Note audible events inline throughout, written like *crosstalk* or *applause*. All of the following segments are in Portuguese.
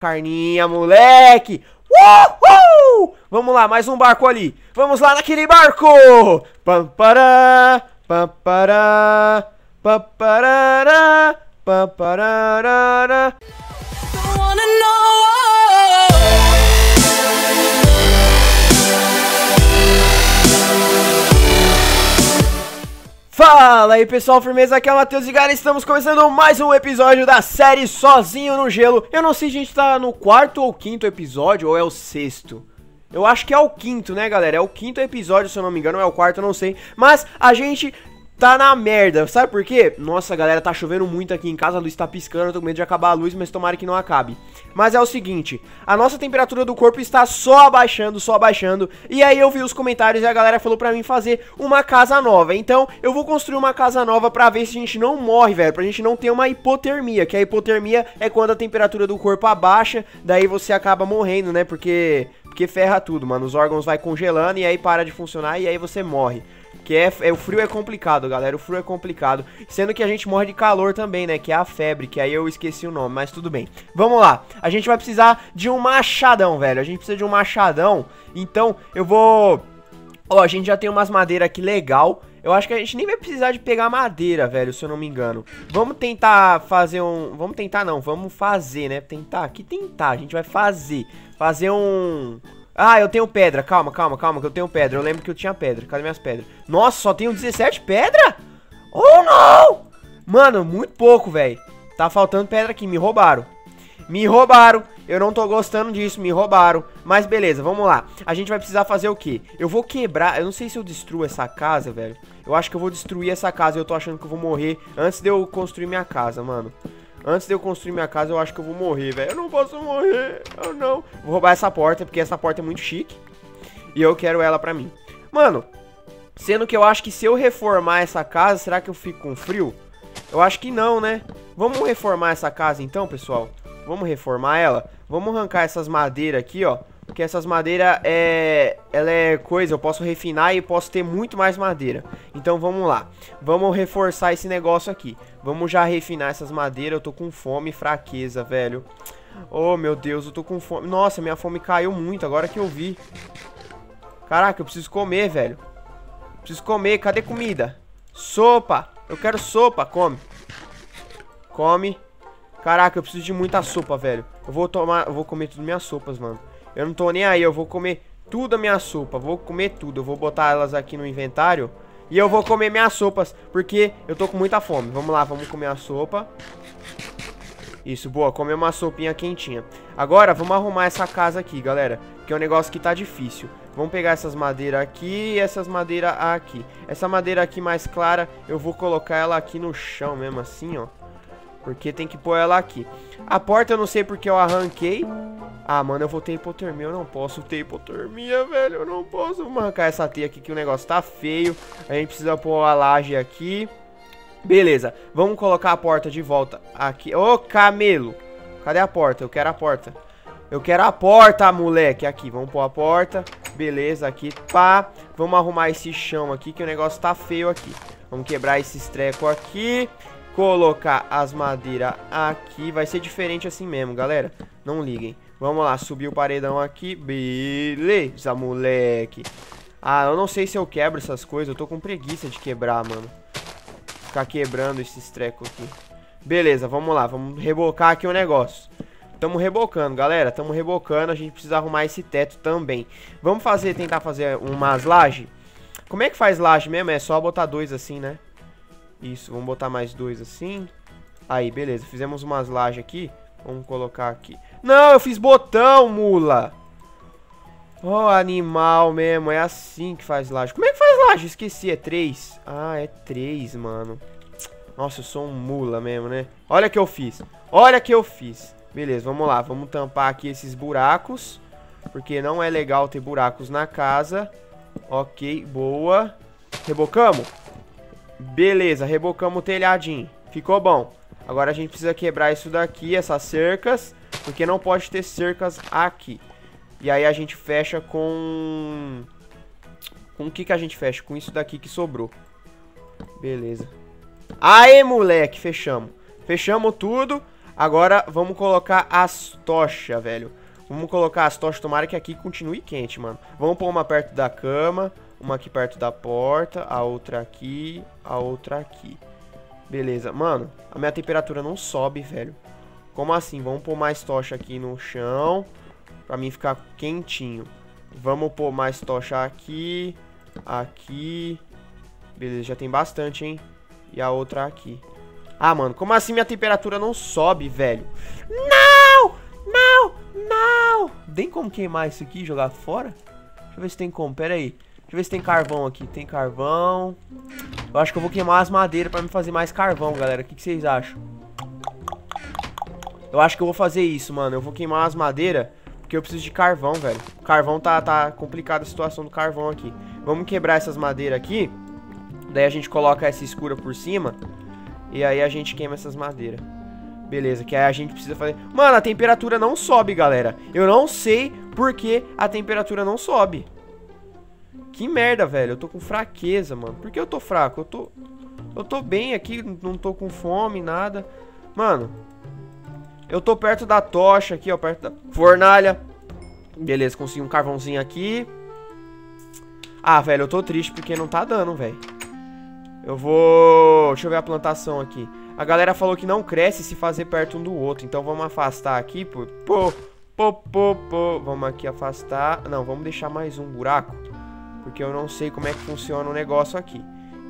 Carninha, moleque! Uhul! Vamos lá, mais um barco ali. Vamos lá naquele barco! Pam pará, pam pará, pam parará, wanna know. Fala aí pessoal, firmeza, aqui é o Matheus e galera, estamos começando mais um episódio da série Sozinho no Gelo. Eu não sei se a gente tá no quarto ou quinto episódio, ou é o sexto. Eu acho que é o quinto, né galera, é o quinto episódio se eu não me engano, ou é o quarto, eu não sei. Mas a gente tá na merda, sabe por quê? Nossa galera, tá chovendo muito aqui em casa, a luz tá piscando, eu tô com medo de acabar a luz, mas tomara que não acabe. Mas é o seguinte, a nossa temperatura do corpo está só abaixando, só abaixando E aí eu vi os comentários e a galera falou pra mim fazer uma casa nova. Então eu vou construir uma casa nova pra ver se a gente não morre, velho Pra gente não ter uma hipotermia, que a hipotermia é quando a temperatura do corpo abaixa Daí você acaba morrendo, né, porque... Porque ferra tudo, mano, os órgãos vai congelando e aí para de funcionar e aí você morre que é, é, o frio é complicado, galera. O frio é complicado. Sendo que a gente morre de calor também, né? Que é a febre, que aí eu esqueci o nome, mas tudo bem. Vamos lá. A gente vai precisar de um machadão, velho. A gente precisa de um machadão. Então, eu vou... Ó, a gente já tem umas madeiras aqui legal. Eu acho que a gente nem vai precisar de pegar madeira, velho, se eu não me engano. Vamos tentar fazer um... Vamos tentar não, vamos fazer, né? Tentar, que tentar, a gente vai fazer. Fazer um... Ah, eu tenho pedra. Calma, calma, calma, que eu tenho pedra. Eu lembro que eu tinha pedra. Cadê minhas pedras? Nossa, só tenho 17 pedra? Oh, não! Mano, muito pouco, velho. Tá faltando pedra aqui. Me roubaram. Me roubaram. Eu não tô gostando disso. Me roubaram. Mas beleza, vamos lá. A gente vai precisar fazer o quê? Eu vou quebrar... Eu não sei se eu destruo essa casa, velho. Eu acho que eu vou destruir essa casa. Eu tô achando que eu vou morrer antes de eu construir minha casa, mano. Antes de eu construir minha casa, eu acho que eu vou morrer, velho. Eu não posso morrer. Eu não. Vou roubar essa porta, porque essa porta é muito chique. E eu quero ela pra mim. Mano, sendo que eu acho que se eu reformar essa casa, será que eu fico com frio? Eu acho que não, né? Vamos reformar essa casa então, pessoal? Vamos reformar ela? Vamos arrancar essas madeiras aqui, ó. Porque essas madeiras é... Ela é coisa, eu posso refinar e posso ter muito mais madeira. Então vamos lá. Vamos reforçar esse negócio aqui. Vamos já refinar essas madeiras. Eu tô com fome e fraqueza, velho. Oh, meu Deus, eu tô com fome. Nossa, minha fome caiu muito agora que eu vi. Caraca, eu preciso comer, velho. Preciso comer. Cadê comida? Sopa. Eu quero sopa. Come. Come. Caraca, eu preciso de muita sopa, velho. Eu vou tomar... Eu vou comer tudo minhas sopas, mano. Eu não tô nem aí. Eu vou comer tudo a minha sopa. Vou comer tudo. Eu vou botar elas aqui no inventário. E eu vou comer minhas sopas, porque eu tô com muita fome. Vamos lá, vamos comer a sopa. Isso, boa, comer uma sopinha quentinha. Agora, vamos arrumar essa casa aqui, galera. Que é um negócio que tá difícil. Vamos pegar essas madeiras aqui e essas madeiras aqui. Essa madeira aqui mais clara, eu vou colocar ela aqui no chão mesmo assim, ó. Porque tem que pôr ela aqui. A porta eu não sei porque eu arranquei. Ah, mano, eu vou ter hipotermia. Eu não posso ter hipotermia, velho. Eu não posso. Arrancar essa teia aqui que o negócio tá feio. A gente precisa pôr a laje aqui. Beleza. Vamos colocar a porta de volta aqui. Ô, camelo. Cadê a porta? Eu quero a porta. Eu quero a porta, moleque. Aqui, vamos pôr a porta. Beleza, aqui. Pá. Vamos arrumar esse chão aqui que o negócio tá feio aqui. Vamos quebrar esses trecos aqui colocar as madeiras aqui. Vai ser diferente assim mesmo, galera. Não liguem. Vamos lá, subir o paredão aqui. Beleza, moleque. Ah, eu não sei se eu quebro essas coisas. Eu tô com preguiça de quebrar, mano. Ficar quebrando esses trecos aqui. Beleza, vamos lá. Vamos rebocar aqui o negócio. Tamo rebocando, galera. Tamo rebocando. A gente precisa arrumar esse teto também. Vamos fazer, tentar fazer umas lajes. Como é que faz laje mesmo? É só botar dois assim, né? Isso, vamos botar mais dois assim. Aí, beleza. Fizemos umas lajes aqui. Vamos colocar aqui. Não, eu fiz botão, mula. Oh, animal mesmo. É assim que faz laje. Como é que faz laje? Esqueci, é três. Ah, é três, mano. Nossa, eu sou um mula mesmo, né? Olha que eu fiz. Olha que eu fiz. Beleza, vamos lá. Vamos tampar aqui esses buracos. Porque não é legal ter buracos na casa. Ok, boa. Rebocamos? Beleza, rebocamos o telhadinho. Ficou bom. Agora a gente precisa quebrar isso daqui, essas cercas. Porque não pode ter cercas aqui. E aí a gente fecha com... Com o que que a gente fecha? Com isso daqui que sobrou. Beleza. Aê, moleque, fechamos. Fechamos tudo. Agora, vamos colocar as tochas, velho. Vamos colocar as tochas, tomara que aqui continue quente, mano. Vamos pôr uma perto da cama, uma aqui perto da porta, a outra aqui, a outra aqui. Beleza, mano, a minha temperatura não sobe, velho. Como assim? Vamos pôr mais tocha aqui no chão, pra mim ficar quentinho. Vamos pôr mais tocha aqui, aqui. Beleza, já tem bastante, hein? E a outra aqui. Ah, mano, como assim minha temperatura não sobe, velho? Não! Não! Não! Tem como queimar isso aqui e jogar fora? Deixa eu ver se tem como, pera aí. Deixa eu ver se tem carvão aqui. Tem carvão. Eu acho que eu vou queimar as madeiras pra me fazer mais carvão, galera. O que, que vocês acham? Eu acho que eu vou fazer isso, mano. Eu vou queimar as madeiras porque eu preciso de carvão, velho. Carvão tá, tá complicada a situação do carvão aqui. Vamos quebrar essas madeiras aqui. Daí a gente coloca essa escura por cima. E aí a gente queima essas madeiras. Beleza, que aí a gente precisa fazer... Mano, a temperatura não sobe, galera. Eu não sei por que a temperatura não sobe. Que merda, velho. Eu tô com fraqueza, mano. Por que eu tô fraco? Eu tô... Eu tô bem aqui, não tô com fome, nada. Mano, eu tô perto da tocha aqui, ó, perto da fornalha. Beleza, consegui um carvãozinho aqui. Ah, velho, eu tô triste porque não tá dando, velho. Eu vou... Deixa eu ver a plantação aqui. A galera falou que não cresce se fazer perto um do outro. Então vamos afastar aqui, pô. Pô, pô, pô, pô. Vamos aqui afastar. Não, vamos deixar mais um buraco. Porque eu não sei como é que funciona o negócio aqui.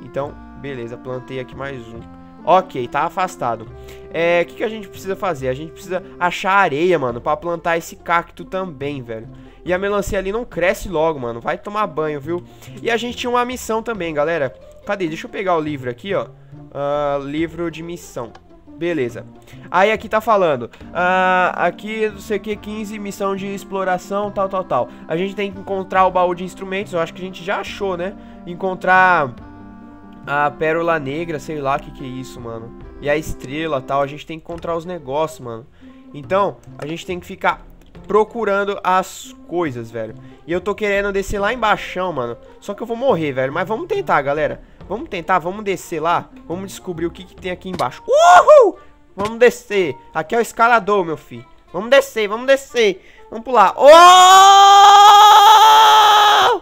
Então, beleza, plantei aqui mais um. Ok, tá afastado. É, o que, que a gente precisa fazer? A gente precisa achar areia, mano, pra plantar esse cacto também, velho. E a melancia ali não cresce logo, mano. Vai tomar banho, viu? E a gente tinha uma missão também, galera. Cadê? Deixa eu pegar o livro aqui, ó. Uh, livro de missão. Beleza. Aí aqui tá falando. Uh, aqui, não sei o que, 15, missão de exploração, tal, tal, tal. A gente tem que encontrar o baú de instrumentos. Eu acho que a gente já achou, né? Encontrar a pérola negra, sei lá o que que é isso, mano. E a estrela, tal. A gente tem que encontrar os negócios, mano. Então, a gente tem que ficar procurando as coisas, velho. E eu tô querendo descer lá embaixo, mano. Só que eu vou morrer, velho. Mas vamos tentar, galera. Vamos tentar, vamos descer lá. Vamos descobrir o que, que tem aqui embaixo. Uhul! Vamos descer. Aqui é o escalador, meu filho. Vamos descer, vamos descer. Vamos pular. Oh! *laughs*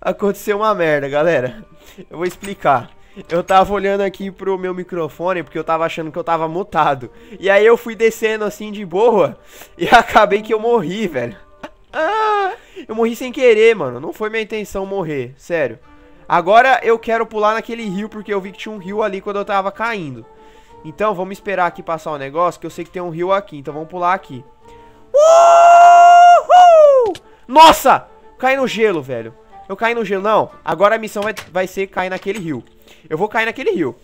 Aconteceu uma merda, galera. Eu vou explicar. Eu tava olhando aqui pro meu microfone porque eu tava achando que eu tava mutado. E aí eu fui descendo assim de boa e *laughs* acabei que eu morri, velho. Ah, eu morri sem querer, mano. Não foi minha intenção morrer, sério. Agora eu quero pular naquele rio, porque eu vi que tinha um rio ali quando eu tava caindo. Então, vamos esperar aqui passar o um negócio, que eu sei que tem um rio aqui. Então, vamos pular aqui. Uhul! Nossa! Cai no gelo, velho. Eu caí no gelo. Não, agora a missão vai, vai ser cair naquele rio. Eu vou cair naquele rio.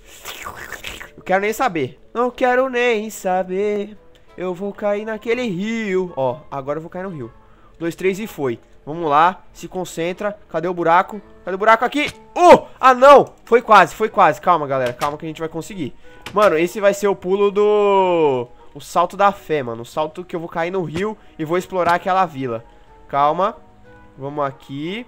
Eu quero nem saber. Não quero nem saber. Eu vou cair naquele rio. Ó, agora eu vou cair no rio dois, três e foi. Vamos lá, se concentra. Cadê o buraco? Cadê o buraco aqui? Uh! Ah, não! Foi quase, foi quase. Calma, galera. Calma que a gente vai conseguir. Mano, esse vai ser o pulo do... O salto da fé, mano. O salto que eu vou cair no rio e vou explorar aquela vila. Calma. Vamos aqui.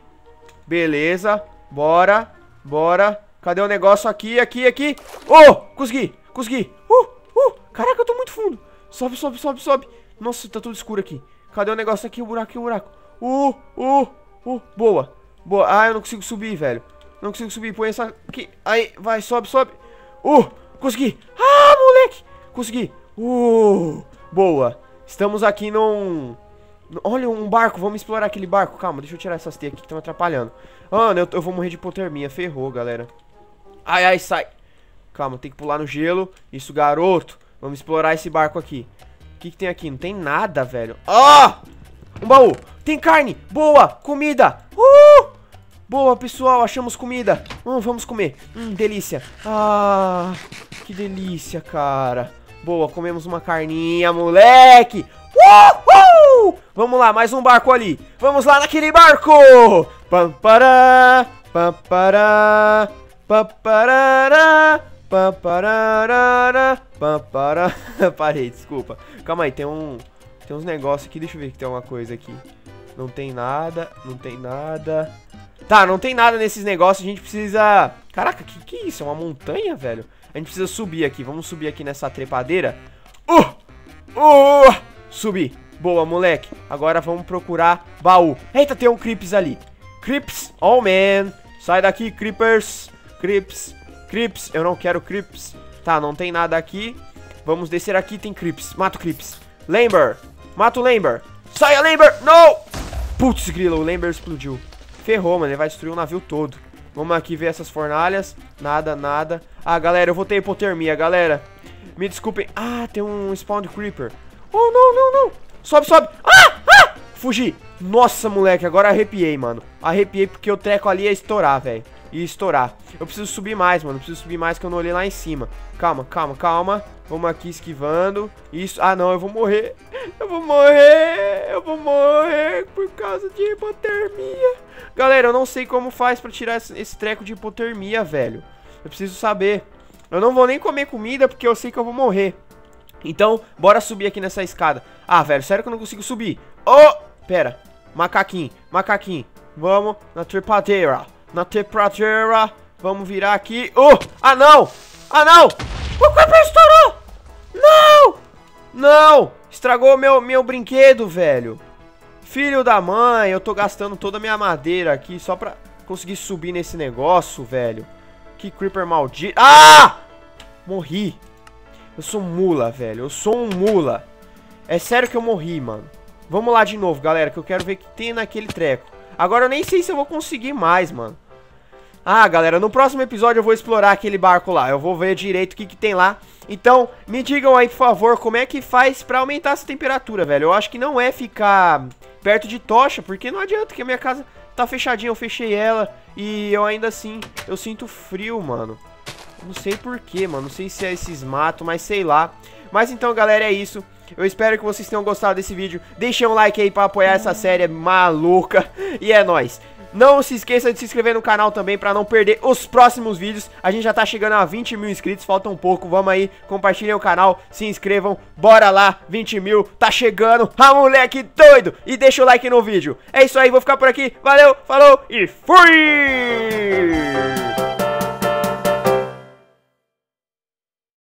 Beleza. Bora. Bora. Cadê o negócio aqui, aqui, aqui? Oh! Consegui! Consegui! Uh! Uh! Caraca, eu tô muito fundo. Sobe, sobe, sobe, sobe. Nossa, tá tudo escuro aqui. Cadê o negócio aqui? O buraco o buraco. Uh, uh, uh. Boa. Boa. Ah, eu não consigo subir, velho. Não consigo subir. Põe essa aqui. Aí, vai, sobe, sobe. Uh, consegui. Ah, moleque. Consegui. Uh, boa. Estamos aqui num... Olha, um barco. Vamos explorar aquele barco. Calma, deixa eu tirar essas teias aqui que estão atrapalhando. Mano, eu, eu vou morrer de hipotermia. Ferrou, galera. Ai, ai, sai. Calma, tem que pular no gelo. Isso, garoto. Vamos explorar esse barco aqui. O que, que tem aqui? Não tem nada, velho. Ah! Um baú. Tem carne. Boa. Comida. Uh! Boa, pessoal. Achamos comida. Hum, vamos comer. Hum, delícia. Ah, que delícia, cara. Boa, comemos uma carninha, moleque. Uhul! Vamos lá, mais um barco ali. Vamos lá naquele barco. Pam, pará, pam, pará. Papararara, papara... *laughs* Parei, desculpa. Calma aí, tem um... Tem uns negócios aqui, deixa eu ver que tem alguma coisa aqui. Não tem nada, não tem nada. Tá, não tem nada nesses negócios, a gente precisa... Caraca, que que é isso? É uma montanha, velho? A gente precisa subir aqui. Vamos subir aqui nessa trepadeira. Uh! Uh! Subir. Boa, moleque. Agora vamos procurar baú. Eita, tem um Creeps ali. Creeps. Oh, man. Sai daqui, Creepers. Creeps. Creeps. Eu não quero Creeps. Tá, não tem nada aqui. Vamos descer aqui, tem Creeps. Mata o Creeps. Lamber. Mata o Lamber. Saia, Lamber. Não! Putz, grilo. O Lamber explodiu. Ferrou, mano. Ele vai destruir o navio todo. Vamos aqui ver essas fornalhas. Nada, nada. Ah, galera, eu vou ter hipotermia, galera. Me desculpem. Ah, tem um spawn de creeper. Oh, não, não, não. Sobe, sobe. Ah, ah. Fugi. Nossa, moleque, agora arrepiei, mano. Arrepiei porque o treco ali ia estourar, velho. Ia estourar. Eu preciso subir mais, mano. Eu preciso subir mais que eu não olhei lá em cima. Calma, calma, calma. Vamos aqui esquivando. Isso. Ah, não, eu vou morrer. Eu vou morrer. Eu vou morrer por causa de hipotermia. Galera, eu não sei como faz pra tirar esse treco de hipotermia, velho. Eu preciso saber. Eu não vou nem comer comida porque eu sei que eu vou morrer. Então, bora subir aqui nessa escada. Ah, velho, sério que eu não consigo subir? Oh, pera. Macaquinho, macaquinho. Vamos na trepadeira. Na trepadeira. Vamos virar aqui. Oh, ah, não. Ah, não. O Creeper estourou. Não. Não. Estragou meu, meu brinquedo, velho. Filho da mãe, eu tô gastando toda a minha madeira aqui só pra conseguir subir nesse negócio, velho. Que creeper maldito. Ah! Morri. Eu sou mula, velho. Eu sou um mula. É sério que eu morri, mano. Vamos lá de novo, galera, que eu quero ver o que tem naquele treco. Agora eu nem sei se eu vou conseguir mais, mano. Ah, galera, no próximo episódio eu vou explorar aquele barco lá. Eu vou ver direito o que, que tem lá. Então, me digam aí, por favor, como é que faz pra aumentar essa temperatura, velho. Eu acho que não é ficar perto de tocha, porque não adianta que a minha casa tá fechadinha. Eu fechei ela e eu ainda assim, eu sinto frio, mano. Não sei porquê, mano. Não sei se é esses matos, mas sei lá. Mas então, galera, é isso. Eu espero que vocês tenham gostado desse vídeo. Deixem um like aí pra apoiar essa série maluca. *laughs* E é nóis. Não se esqueça de se inscrever no canal também pra não perder os próximos vídeos. A gente já tá chegando a 20 mil inscritos, falta um pouco. Vamos aí, compartilhem o canal, se inscrevam. Bora lá, 20 mil, tá chegando. Ah, moleque doido! E deixa o like no vídeo. É isso aí, vou ficar por aqui. Valeu, falou e fui!